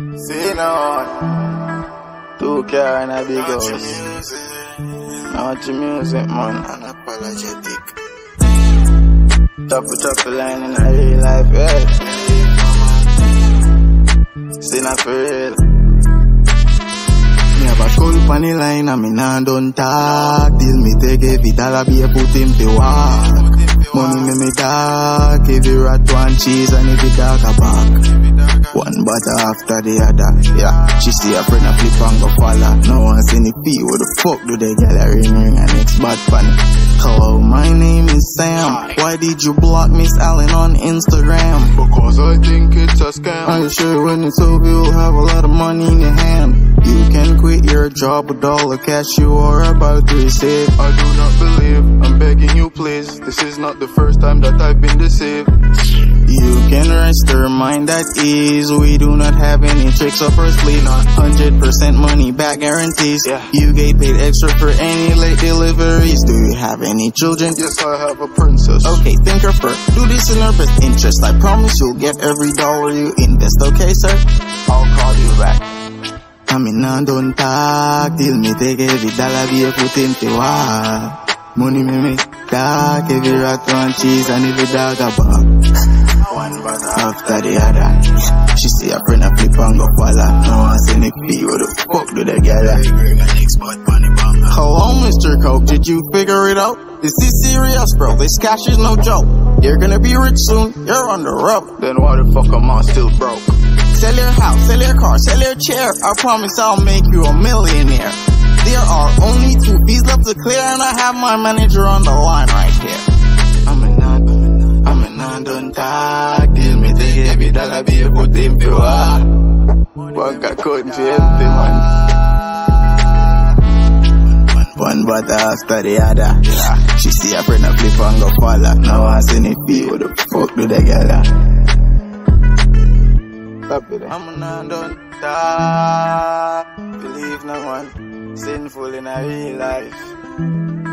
See now, two car and a big house. Now watch your music, man. Unapologetic. Top it, top the line in a real life, yeah. Still not for real. Me have a pan the line and me nah done talk Till me take every dollar be a put him to walk Money me me talk you rat one cheese and every dog a back One butter after the other Yeah, she see a friend a flip and go follow No one see the fee What the fuck do they get a ring ring and next bad pan Hello, my name is Sam Why did you block Miss Allen on Instagram? Because I think it's a scam. I'm sure when it's over you'll have a lot of money in your hand? You can quit your job with all the cash you are about to receive. I do not believe, I'm begging you please. This is not the first time that I've been deceived. You can rest your mind at ease. We do not have any tricks up our sleeve. Not 100% money back guarantees. Yeah. You get paid extra for any late deliveries. Do you have any children? Yes, I have a princess. Okay, think her her. Do this in her best interest. I promise you'll get every dollar you invest. Okay, sir? I'll call you back. I I don't talk till me take every dollar be a put him to walk. Money me me talk, every rat one cheese and every dog a bark. One butter after the other. She see a friend a flip and go follow. No one see the fee, what the fuck do they get Hello, Mr. Coke, did you figure it out? Is this serious, bro? This cash is no joke. You're gonna be rich soon, you're on the rope. Then why the fuck am I still broke? Sell your house, sell your car, sell your chair. I promise I'll make you a millionaire. There are only two fees left to clear, and I have my manager on the line right here. I'm a non, I'm a non done talk. Till me take every dollar be a him to work. Bank account man. One butter after the other. Yeah. She see a friend a flip and go follow. Now I see it feel the fuck do they get her? Stop it. eh? I'm a non done. Believe no one sinful in a real life.